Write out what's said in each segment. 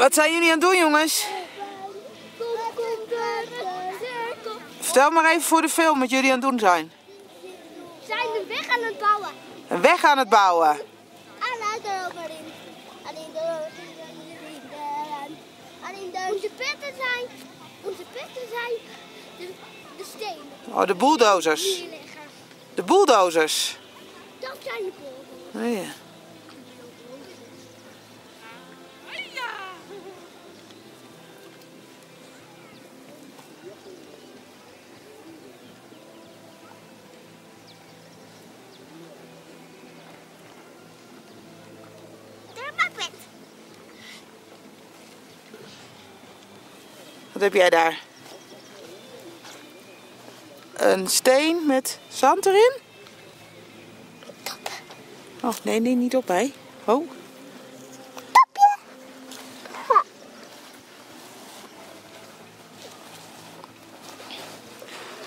Wat zijn jullie aan het doen, jongens? Vertel maar even voor de film wat jullie aan het doen zijn. Zijn de weg aan het bouwen. Een weg aan het bouwen. Onze petten zijn. Onze petten zijn de, de stenen Oh, de bulldozers. De bulldozers. Dat zijn de bollen. Oh, ja. Wat heb jij daar? Een steen met zand erin? Oh, nee, nee, niet op, hè? Oh.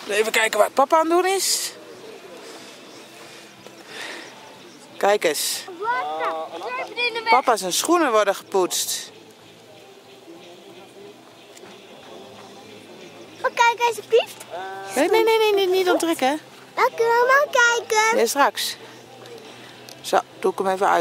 Even kijken wat papa aan het doen is. Kijk eens. Wat? Daar in de weg. Papa zijn schoenen worden gepoetst. Ga kijken alsjeblieft. Nee, nee, nee, nee, nee niet ontdrukken. Dan kunnen we maar kijken. Nee, straks. Zo, doe ik hem even uit.